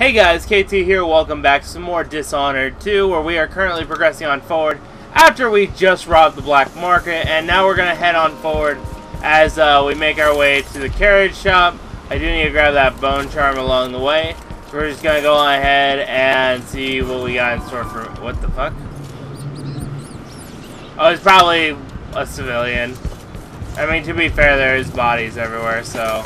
Hey guys, KT here, welcome back to some more Dishonored 2, where we are currently progressing on forward after we just robbed the black market, and now we're going to head on forward as uh, we make our way to the carriage shop. I do need to grab that bone charm along the way, so we're just going to go on ahead and see what we got in store for... What the fuck? Oh, it's probably a civilian. I mean, to be fair, there's bodies everywhere, so...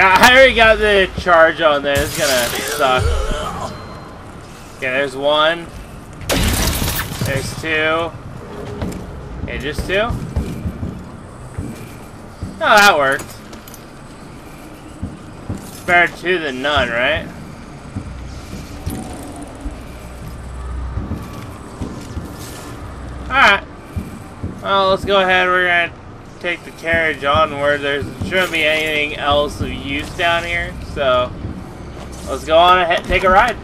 I. Already got the charge on this. It's gonna suck. Okay, there's one. There's two. Okay, just two. Oh, that worked. Better two than none, right? Alright. Well, let's go ahead. We're to take the carriage onward. There shouldn't be anything else of use down here. So, let's go on ahead take a ride.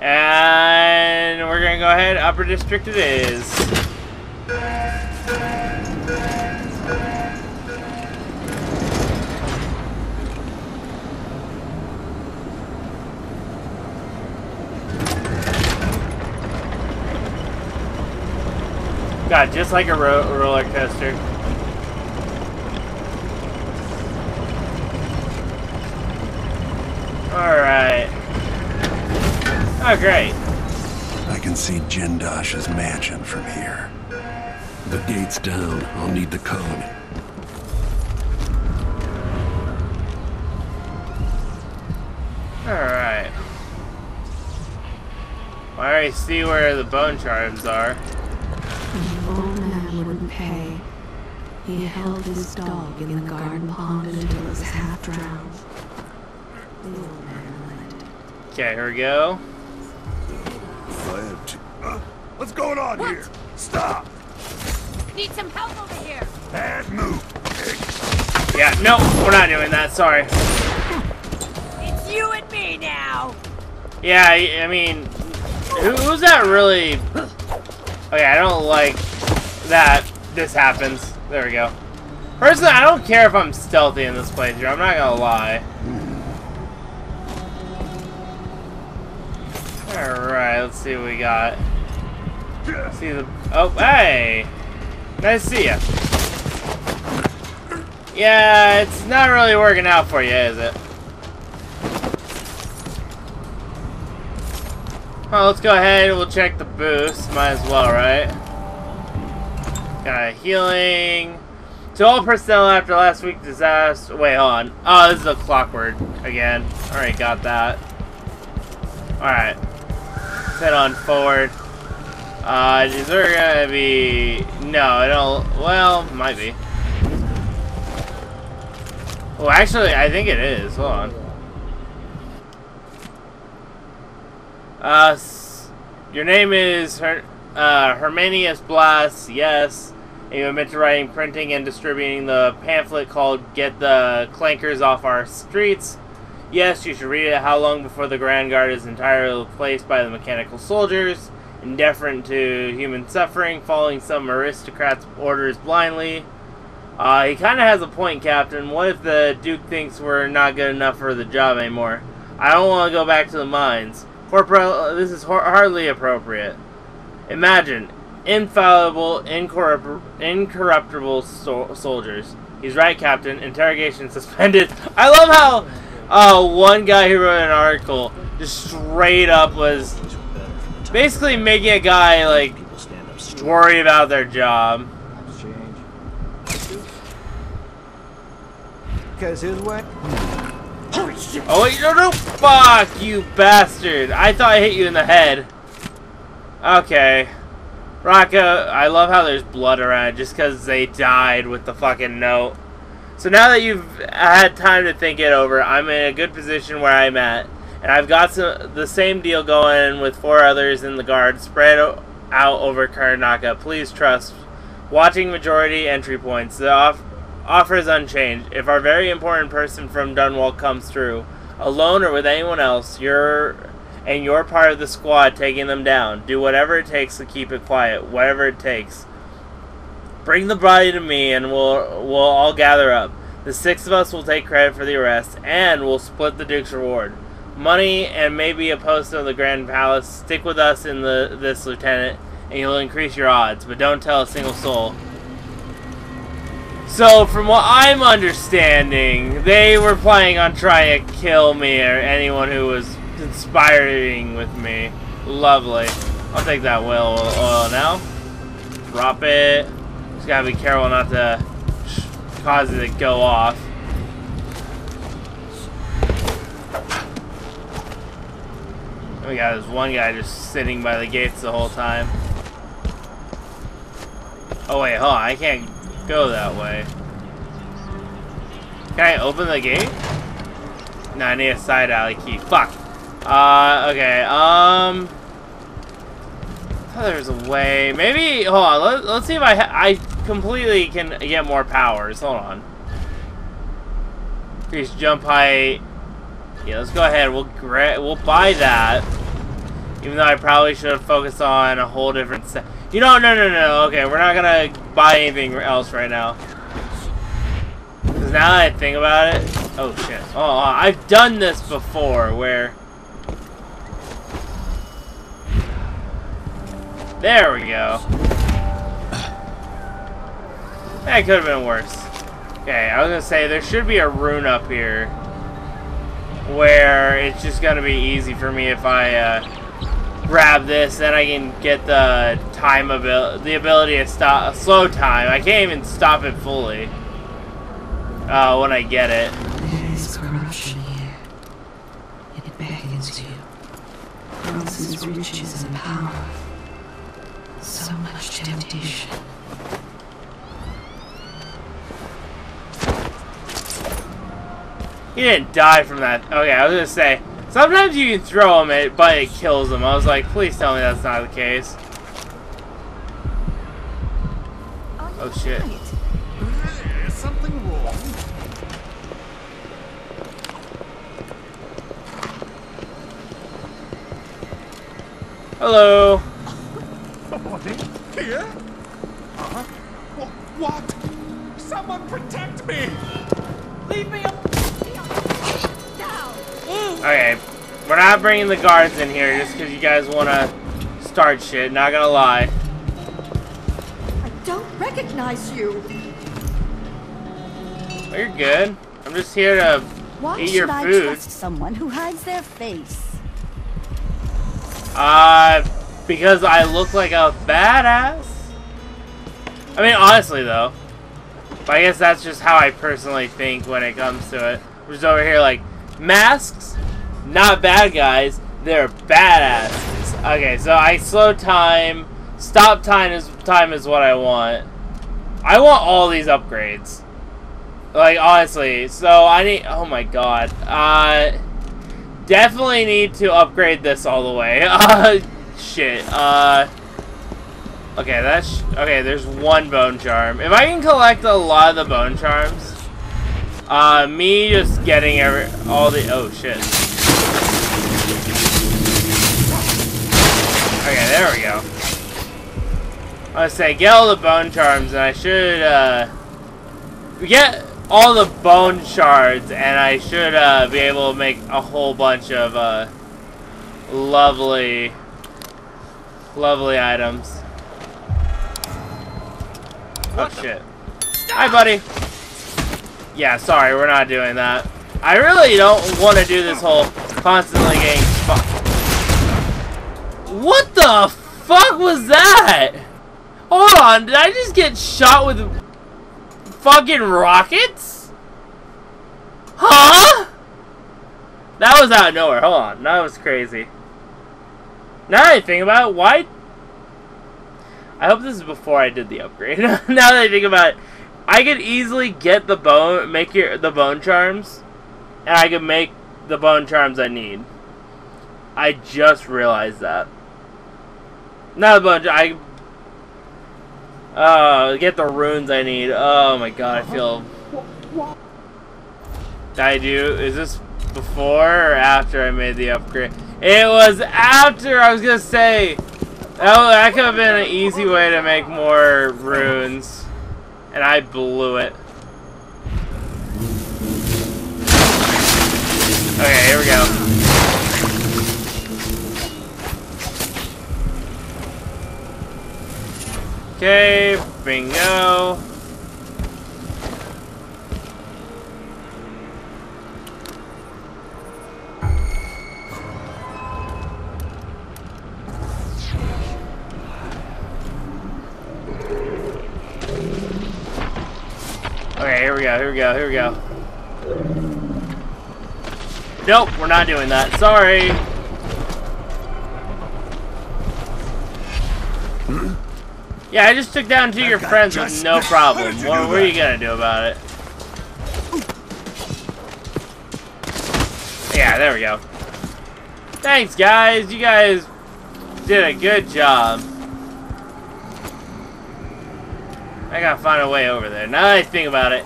And we're going to go ahead. Upper District it is. God, just like a ro roller coaster. Alright. Oh, great. I can see Jindosh's mansion from here. The gate's down. I'll need the code. Alright. I already see where the bone charms are. The old man wouldn't pay. He held his dog in the garden pond until it was half drowned. The old man relented. Okay, here we go. I. Uh, what's going on here? Stop! Need some help over here. Bad move. Yeah, no, we're not doing that, sorry. It's you and me now. Yeah, I, I mean, who, who's that really... Okay, I don't like that this happens. There we go. Personally, I don't care if I'm stealthy in this playthrough. I'm not gonna lie. Alright, let's see what we got. See the... Oh, hey! Nice to see ya. Yeah, it's not really working out for you, is it? Well, let's go ahead and we'll check the boost. Might as well, right? Got a healing. To all personnel after last week's disaster. Wait, hold on. Oh, this is a clockwork again. Alright, got that. Alright. Head on forward. Uh, is there gonna be... No, I don't... Well, might be. Well, actually, I think it is. Hold on. Uh, your name is Her uh, Hermanius Blas, yes. And you admit to writing, printing, and distributing the pamphlet called Get the Clankers Off Our Streets. Yes, you should read it. How long before the Grand Guard is entirely replaced by the mechanical soldiers? Indifferent to human suffering, following some aristocrats' orders blindly. Uh, he kind of has a point, Captain. What if the Duke thinks we're not good enough for the job anymore? I don't want to go back to the mines. Corporal, this is hardly appropriate. Imagine, infallible, incorrupt incorruptible so soldiers. He's right, Captain. Interrogation suspended. I love how uh, one guy who wrote an article just straight up was basically making a guy like worry about their job. Cause his way. Oh wait, no, no, fuck you bastard! I thought I hit you in the head. Okay. Raka, I love how there's blood around just because they died with the fucking note. So now that you've had time to think it over, I'm in a good position where I'm at. And I've got some, the same deal going with four others in the guard spread out over Karnaca. Please trust. Watching majority entry points. The off- offer is unchanged. If our very important person from Dunwall comes through, alone or with anyone else, you're and you're part of the squad taking them down. Do whatever it takes to keep it quiet. Whatever it takes. Bring the body to me, and we'll we'll all gather up. The six of us will take credit for the arrest, and we'll split the Duke's reward. Money and maybe a post in the Grand Palace. Stick with us in the this, Lieutenant, and you'll increase your odds. But don't tell a single soul. So, from what I'm understanding, they were planning on trying to kill me or anyone who was conspiring with me. Lovely. I'll take that whale oil now. Drop it. Just gotta be careful not to cause it to go off. We got this one guy just sitting by the gates the whole time. Oh wait, hold on, I can't go that way. Can I open the gate? No, I need a side alley key. Fuck. Uh, okay, um... Thought a way. Maybe, hold on, let, let's see if I, I completely can get more powers. Hold on. Increase jump height. Yeah, let's go ahead. We'll we'll buy that. Even though I probably should have focused on a whole different set. You know, no, no, no. Okay, we're not gonna buy anything else right now. Because now that I think about it, oh shit. Oh, I've done this before where. There we go. That could have been worse. Okay, I was gonna say there should be a rune up here where it's just gonna be easy for me if I uh, grab this, then I can get the time abil the ability to stop slow time. I can't even stop it fully uh, when I get it. There is corruption here. It beckons you. Promises riches and power. So much temptation. He didn't die from that. Okay, I was gonna say, sometimes you can throw him, it, but it kills him. I was like, please tell me that's not the case. Oh shit. Is something wrong? Hello. Somebody here? Uh-huh. Wh- What? Someone protect me! Leave me up. Down. Okay, we're not bringing the guards in here just because you guys want to start shit. Not gonna lie. I don't recognize you. Oh, you're good. I'm just here to Why eat should your I food. trust someone who hides their face? Uh, because I look like a badass. I mean, honestly though. I guess that's just how I personally think when it comes to it. We're just over here like, masks, not bad guys, they're badasses. Okay, so I slow time, stop time is time is what I want. I want all these upgrades. Like honestly, so I need. Oh my god. Uh, definitely need to upgrade this all the way. Uh, shit. Uh. Okay, that's okay. There's one bone charm. If I can collect a lot of the bone charms, uh, me just getting every all the oh shit. Okay, there we go. I was say get all the bone charms, and I should uh get all the bone shards, and I should uh be able to make a whole bunch of uh lovely, lovely items. Oh shit. Hi, buddy. Yeah, sorry, we're not doing that. I really don't want to do this whole constantly getting fucked. What the fuck was that? Hold on, did I just get shot with fucking rockets? Huh? That was out of nowhere. Hold on, that was crazy. Now that I think about it, why I hope this is before I did the upgrade. now that I think about it, I could easily get the bone, make your the bone charms, and I could make the bone charms I need. I just realized that. Not a bunch. I uh get the runes I need. Oh my god, I feel. Did I do? Is this before or after I made the upgrade? It was after. I was gonna say. Oh, that could have been an easy way to make more runes, and I blew it. Okay, here we go. Okay, bingo. We go, here we go, here we go. Nope, we're not doing that. Sorry. Yeah, I just took down two of your friends with no problem. What, what are you gonna do about it? Yeah, there we go. Thanks, guys. You guys did a good job. I gotta find a way over there. Now that I think about it.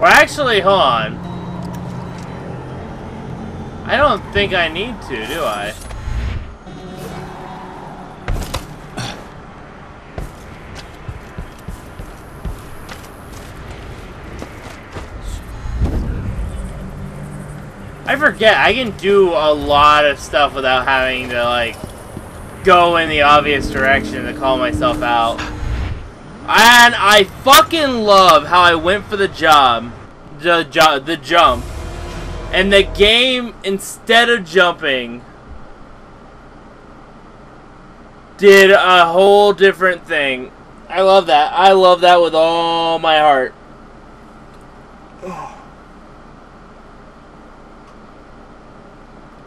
Well, actually, hold on. I don't think I need to, do I? I forget, I can do a lot of stuff without having to, like, go in the obvious direction to call myself out. And I fucking love how I went for the job, the, jo the jump, and the game, instead of jumping, did a whole different thing. I love that. I love that with all my heart. Oh.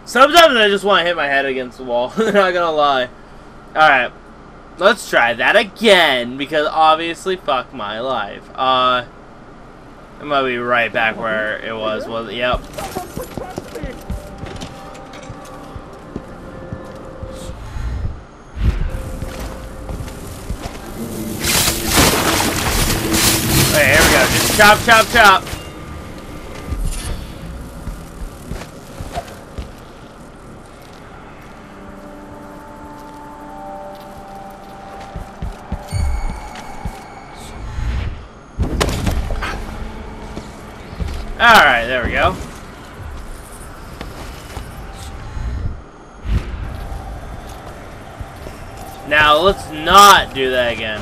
Sometimes I just want to hit my head against the wall. Not gonna lie. Alright. Let's try that again, because obviously, fuck my life. Uh, I'm gonna be right back where it was. Was it? yep. Okay, here we go. Just chop, chop, chop. Alright, there we go. Now, let's not do that again.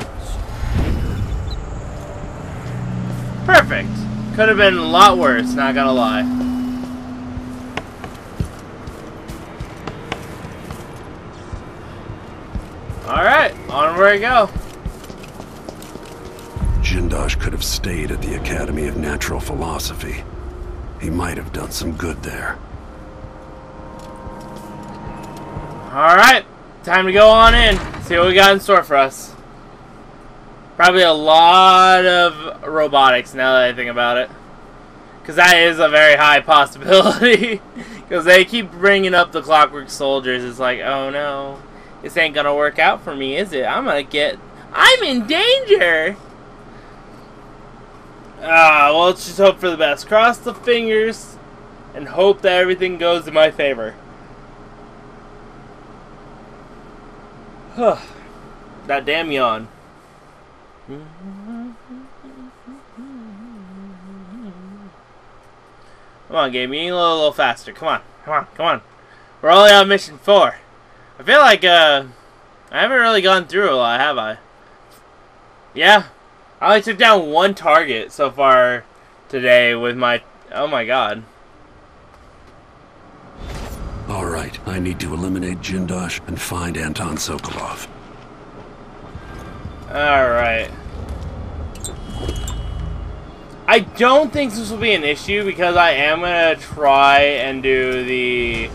Perfect. Could have been a lot worse, not gonna lie. Alright, onward we go. Jindosh could have stayed at the Academy of Natural Philosophy. He might have done some good there. Alright, time to go on in. See what we got in store for us. Probably a lot of robotics now that I think about it. Because that is a very high possibility. Because they keep bringing up the Clockwork Soldiers. It's like, oh no. This ain't gonna work out for me, is it? I'm gonna get... I'm in danger! Ah, well, let's just hope for the best. Cross the fingers and hope that everything goes in my favor. Huh. that damn yawn. Come on, game. You need a little, little faster. Come on. Come on. Come on. We're only on mission four. I feel like, uh, I haven't really gone through a lot, have I? Yeah. I only took down one target so far today with my... Oh my god. All right, I need to eliminate Jindosh and find Anton Sokolov. Alright. I don't think this will be an issue because I am going to try and do the...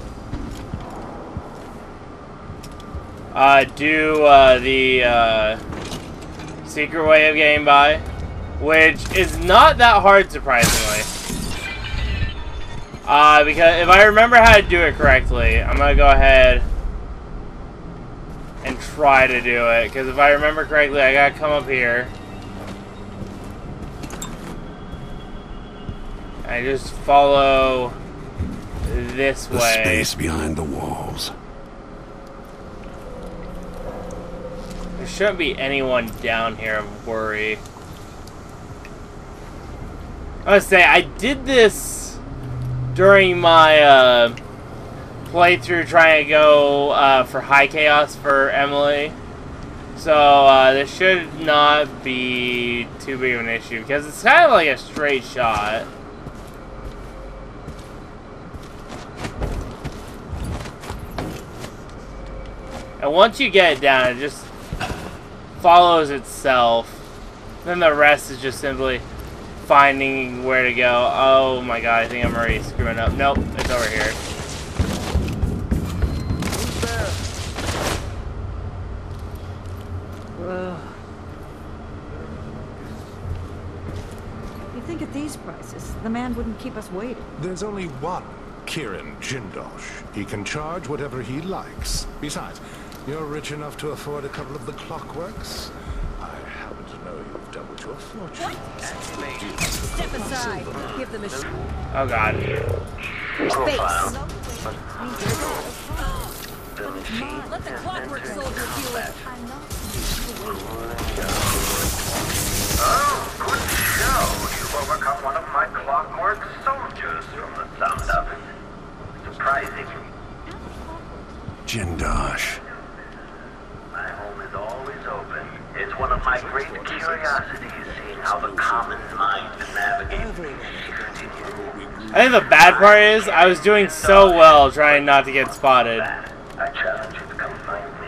Uh, do, uh, the, uh, secret way of getting by. Which is not that hard, surprisingly. Uh, because if I remember how to do it correctly, I'm gonna go ahead and try to do it. Because if I remember correctly, I gotta come up here. I just follow this The way. space behind the walls. There shouldn't be anyone down here, I worry. I say I did this during my uh, playthrough trying to go uh, for high chaos for Emily. So uh, this should not be too big of an issue because it's kind of like a straight shot. And once you get it down, it just follows itself. Then the rest is just simply finding where to go. Oh my god, I think I'm already screwing up. Nope, it's over here. You think at these prices, the man wouldn't keep us waiting. There's only one Kirin Jindosh. He can charge whatever he likes. Besides, you're rich enough to afford a couple of the clockworks. I happen to know you've doubled your fortune. Step aside. Give them a sh- Oh god. face. Let the clockwork soldier feel it. Oh, good show. You've overcome one of my clockwork soldiers from the sound of it. Surprising. Jindosh. My home is always open. It's great curiosities, seeing how the common mind. I think the bad part is I was doing so well trying not to get spotted. I challenge you to come find me.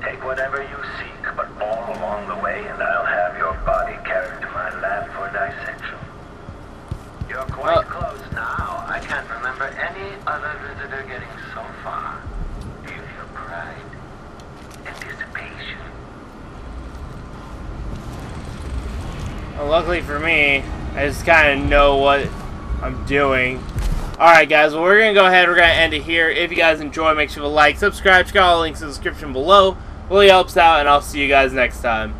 Take whatever you seek, but all along the way, and I'll have your body carried to my lab for dissection. You're quite Uh. close now. I can't remember any other visitor getting so far. Do you feel pride? Anticipation? Well, luckily for me, I just kind of know what I'm doing. Alright guys, well we're going to go ahead, we're going to end it here. If you guys enjoy, make sure to like, subscribe, check out all the links in the description below. Really helps out, and I'll see you guys next time.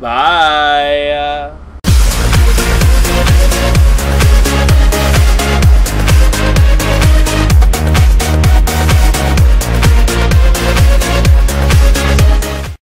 Bye!